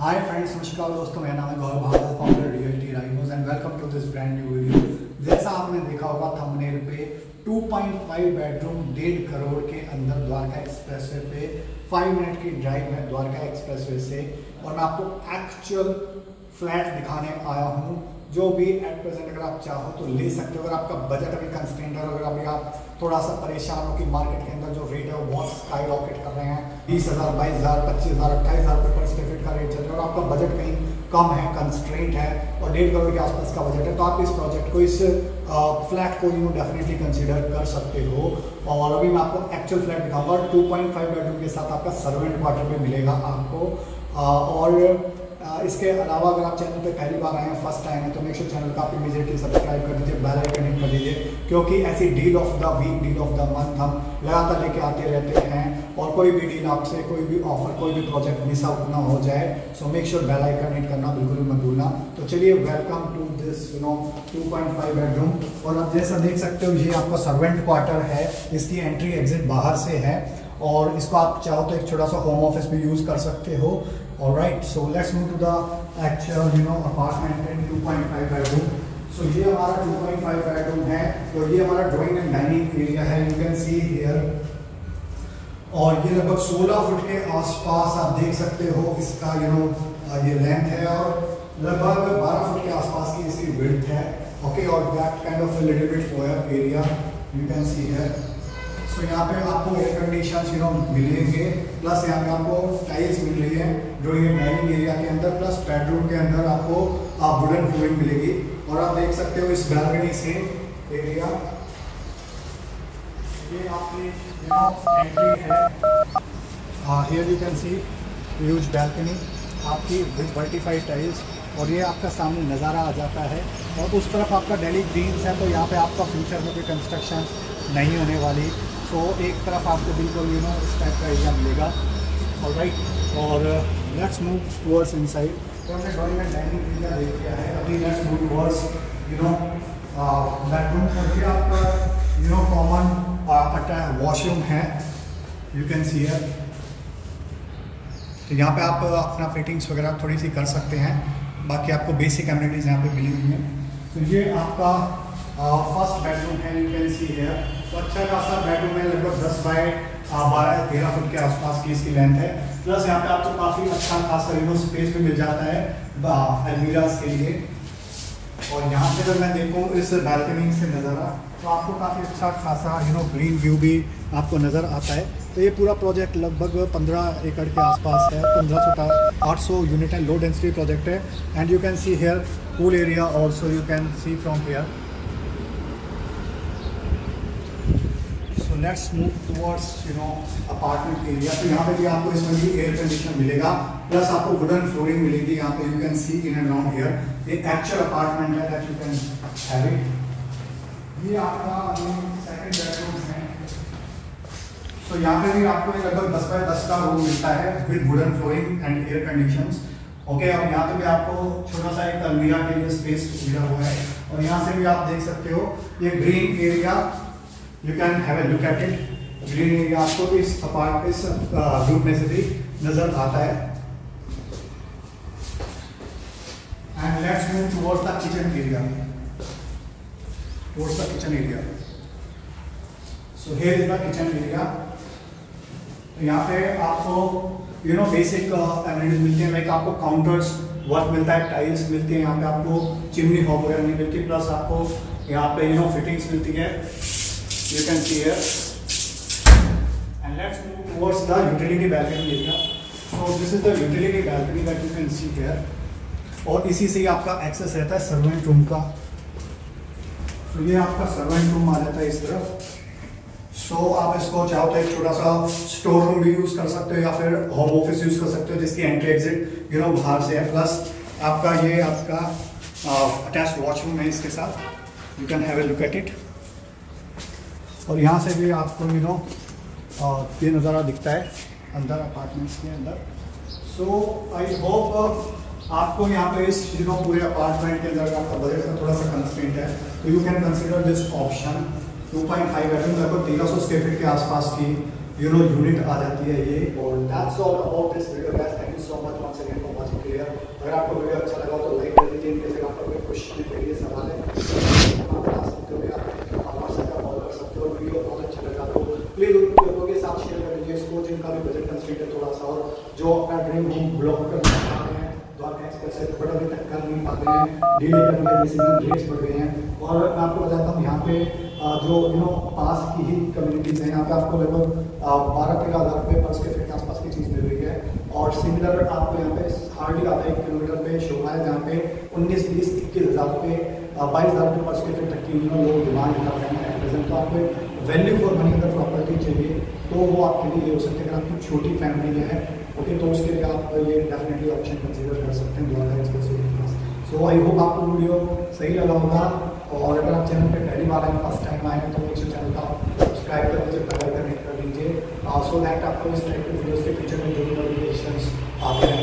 Hi friends नमस्कार दोस्तों, मेरा नाम है Gaurav Bhagwat founder Reality Rhinos and welcome to this brand new video जैसा आपने देखा होगा थंबनेल पे 2.5 बेडरूम डेढ़ करोड़ के अंदर द्वारका एक्सप्रेसवे पे 5 मिनट की ड्राइव है द्वारका एक्सप्रेसवे से और मैं आपको एक्चुअल फ्लैट दिखाने आया हूँ। जो भी एट प्रेजेंट अगर आप चाहो तो ले सकते हो। अगर आपका बजट अभी कंस्टेंट है अगर अभी आप थोड़ा सा परेशान हो कि मार्केट के अंदर जो रेट है वो बहुत स्काई रॉकेट कर रहे हैं। बीस हज़ार, बाईस हज़ार, पच्चीस हज़ार, अट्ठाईस हज़ार रुपये पर स्क्वायर फीट का रेट चल रहा है और आपका बजट कहीं कम है कंस्ट्रेंट है और डेढ़ करोड़ के आसपास का बजट है तो आप इस प्रोजेक्ट को इस फ्लैट को यू डेफिनेटली कंसिडर कर सकते हो। और अभी मैं आपको एक्चुअल फ्लैट दिखाऊँगा टू पॉइंट फाइव बेडरूम के साथ आपका सर्वेंट क्वार्टर में मिलेगा आपको। और इसके अलावा अगर आप चैनल पर पहली बार आए हैं फ़र्स्ट टाइम है तो मेक श्योर चैनल का आप इमीजिएटली सब्सक्राइब कर दीजिए बेल आइकन हिट कर दीजिए, क्योंकि ऐसी deal of the week deal of the month हम लगातार लेके आते रहते हैं और कोई भी डील आपसे, कोई भी ऑफ़र कोई भी प्रोजेक्ट मिस आउट ना हो जाए so make sure bell icon hit करना बिल्कुल भी मत भूलना। तो चलिए welcome to this you know 2.5 bedroom और आप जैसा देख सकते हो, ये आपका सर्वेंट क्वार्टर है, इसकी एंट्री एग्जिट बाहर से है। और इसको आप चाहो तो एक छोटा सा होम ऑफ़िस भी यूज़ कर सकते हो। All right, so let's move to the actual, you know, apartment in 2.5 bedroom. So ये हमारा 2.5 bedroom है तो ये हमारा ड्राइंग एंड डाइनिंग एरिया है यू कैन सी हियर और ये लगभग 16 फुट के आसपास आप देख सकते हो इसका यू नो ये लेंथ है और लगभग 12 फुट के आसपास की इसकी विड्थ है. ओके और that kind of little bit foyer area you can see here so यहाँ पे आपको एयर कंडीशन यू नो मिलेंगे. प्लस यहाँ पे आपको टाइल्स मिल रही है, जो ये डाइनिंग एरिया के अंदर प्लस बेडरूम के अंदर आपको, आप वुडन फ्लोरिंग मिलेगी। और आप देख सकते हो इस बैलकनी से एरिया ये आपकी यू नो एंट्री है कैन सी बैल्कनी आपकी विद वर्टिफाइड टाइल्स और ये आपका सामने नज़ारा आ जाता है। और उस तरफ़ आपका डेली ग्रीन्स है तो यहाँ पे आपका फ्यूचर में कोई कंस्ट्रक्शन नहीं होने वाली। सो so, एक तरफ़ आपको बिल्कुल यू नो इस टाइप का एरिया मिलेगा। और राइट और लेट्स मूव टूवर्ड्स इनसाइड तो है। अभी let's move towards you know bedroom और ये आपका यू नो कॉमन वॉशरूम है। यू कैन सी है तो यहाँ पे आप अपना फिटिंग्स वगैरह थोड़ी सी कर सकते हैं। बाकी आपको बेसिक एमिनिटीज़ यहाँ पे मिली हुई हैं। तो ये आपका फ़र्स्ट बेडरूम है। यू कैन सी हेयर तो अच्छा खासा बेडरूम है, लगभग दस बाय बारह, तेरह फुट के आसपास की इसकी लेंथ है। प्लस यहाँ पे आपको काफ़ी अच्छा खासा नो स्पेस भी मिल जाता है अलमीराज के लिए। और यहाँ पे अगर मैं देखूँ इस बालकनी से नज़ारा तो आपको काफ़ी अच्छा खासा यू नो ग्रीन व्यू भी आपको नज़र आता है। तो ये पूरा प्रोजेक्ट लगभग 15 एकड़ के आसपास है, पंद्रह आठ सौ यूनिट है लो डेंसिटी प्रोजेक्ट है। And you can see here cool area also you can see from here let's move towards you know apartment area तो यहाँ पे भी आपको इसमें भी एयर कंडीशन मिलेगा प्लस आपको वुडन फ्लोरिंग मिलेगी यहाँ पे you can see in and around here ये एक्चुअल अपार्टमेंट है that you can have it ये आपका सेकंड बेडरूम है। तो यहाँ पे भी आपको लगभग दस बाय दस का रूम मिलता है with wooden flooring and air condition okay अब यहाँ पे भी आपको छोटा सा एक अलमीरा के लिए स्पेस मिला हुआ है। और यहाँ से भी आप देख सकते हो, ये green area you can have a look at it green area आपको इस अपार्ट, इस रूम में से भी नज़र आता है। And let's move towards the kitchen area towards the kitchen area so here is the kitchen area तो यहाँ पे आपको यू नो बेसिक एमिनिटीज मिलती हैं लाइक आपको काउंटर्स वर्क मिलता है टाइल्स मिलती है, यहाँ पे आपको चिमनी हॉब वगैरह नहीं मिलती प्लस आपको यहाँ पे यू नो फिटिंग्स मिलती है। You can see here. And let's move towards the utility balcony area. So this is the utility balcony that you can see here. और इसी से ही आपका एक्सेस रहता है सर्वेंट रूम का। तो ये आपका सर्वेंट रूम आ जाता है इस तरफ़। सो so, आप इसको चाहो तो एक छोटा सा स्टोर रूम भी यूज़ कर सकते हो या फिर होम ऑफ़िस यूज़ कर सकते हो जिसकी एंट्री एग्जिट यू नो बाहर से है। प्लस आपका ये आपका अटैच वॉशरूम है इसके साथ। You can have a look at it और यहाँ से भी आपको यू नो ये नज़ारा दिखता है अंदर अपार्टमेंट्स के अंदर। सो आई होप आपको यहाँ पे इस यू नो पूरे अपार्टमेंट के अंदर आपका बजट का थोड़ा सा कंस्टेंट है। तो you can consider this option 2.5 bedroom लगभग तेरह सौ स्क्वेयर फीट के आसपास की यू नो यूनिट आ जाती है ये। और that's all about this video guys thank you so much once again for watching clear अगर आपको वीडियो अच्छा लगा तो लाइक कर दीजिए। इनके फिर आपका कोई क्वेश्चन लिए सवाल है आप बता सकते हो या हमारे साथ कॉल कर सकते हो वीडियो बहुत अच्छा लगा तो प्लीज़ उन लोगों के साथ शेयर कर दीजिए इसको जिनका भी बजट कंस्ट्रेंट है थोड़ा सा और जो अपना ड्रीम होम ब्लॉक करना चाहते हैं द्वारका एक्सप्रेस से बट अभी तक कर नहीं पा रहे हैं। डिले करने के डिसीज़न रेट्स बढ़ गए हैं। और मैं आपको बताता हूँ, यहाँ पे जो यू नो पास की ही कम्युनिटीज़ हैं, यहाँ पे आपको लगभग बारह तेरह हज़ार रुपये पर स्क्वेयर फीट आसपास की चीज़ मिल रही है। और सिमिलर आपको यहाँ पे हार्डली आधा एक किलोमीटर पे शोभा है, जहाँ पे उन्नीस, बीस, इक्कीस हज़ार रुपये बाईस हज़ार रुपये पर स्क्वेयर फीट तक की यू नो लोग डिमांड कर रहे हैं। प्रेजेंट तो आपको वैल्यू फॉर मनी अगर प्रॉपर्टी चाहिए तो वो आपके लिए ये हो सकता है। अगर आपकी छोटी फैमिली है ओके तो उसके लिए आप ये डेफिनेटली ऑप्शन कंसिडर कर सकते हैं द्वारा एक्सप्रेस सो आई होप आपको वीडियो सही लगा होगा और अगर आप चैनल पे पहली बार आए फ़र्स्ट टाइम आए तो मेरे चैनल का सब्सक्राइब कर लीजिए बेल आइकन हिट कर दीजिए. सो दैट आपको इस टाइप के वीडियोस के फ्यूचर में जो भी नोटिफिकेशन आते रहेंगे